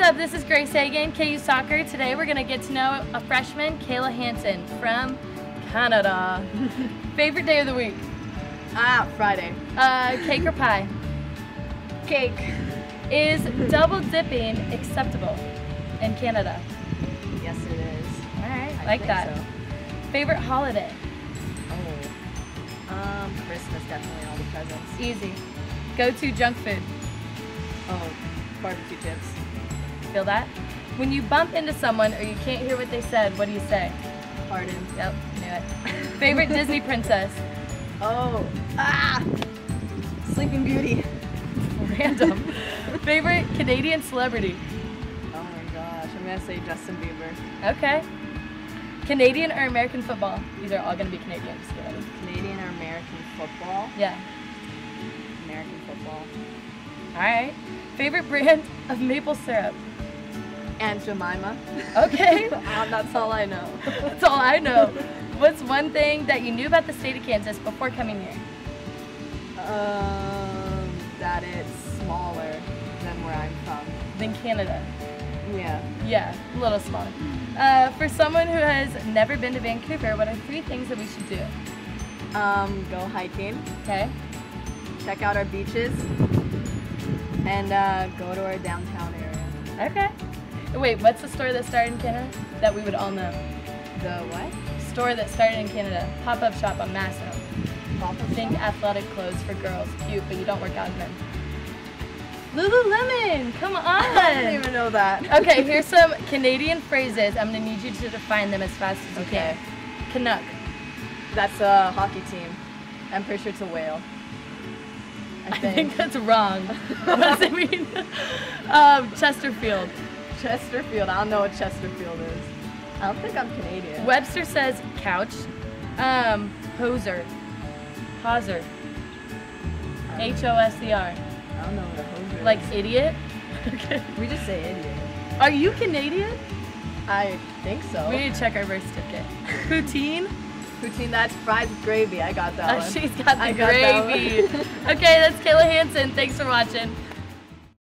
up? This is Grace Hagan, KU Soccer. Today we're going to get to know a freshman, Kaela Hansen from Canada. Favorite day of the week? Ah, Friday. Uh, cake or pie? Cake. Is double dipping acceptable in Canada? Yes, it is. All right, I like think that. so. Favorite holiday? Oh. Um, Christmas, definitely all the presents. Easy. Go to junk food. Oh, barbecue chips. Feel that? When you bump into someone or you can't hear what they said, what do you say? Pardon. Yep, knew it. Favorite Disney princess? Oh. Ah! Sleeping Beauty. Random. Favorite Canadian celebrity? Oh my gosh, I'm gonna say Justin Bieber. Okay. Canadian or American football? These are all gonna be Canadian. Just. Canadian or American football? Yeah. American football. All right. Favorite brand of maple syrup? Aunt Jemima. Okay. Ah, that's all I know. That's all I know. What's one thing that you knew about the state of Kansas before coming here? um, that it's smaller than where I'm from. Then Canada. Yeah. Yeah, a little smaller. Uh, for someone who has never been to Vancouver, what are three things that we should do? Um, go hiking, Okay. check out our beaches, and uh, go to our downtown area. Okay. Wait, what's the store that started in Canada that we would all know? The what? Store that started in Canada. Pop-up shop on Masso. Pop-up Think shop? athletic clothes for girls. Cute, but you don't work out in them. Lululemon, come on! I didn't even know that. okay, here's some Canadian phrases. I'm gonna need you to define them as fast as you Okay. can. Canuck. That's a hockey team. I'm pretty sure it's a whale. I I think. think that's wrong. what does it mean? um, Chesterfield. Chesterfield. I don't know what Chesterfield is. I don't think I'm Canadian. Webster says couch. Um, hoser. Hoser. H O S E R. I don't know what a hoser is. Like is. idiot. okay. we just say idiot. Are you Canadian? I think so. We need to check our birth certificate. Poutine. Poutine, that's fries with gravy. I got that Oh, one. she's got the I gravy. one. okay, that's Kaela Hansen. Thanks for watching.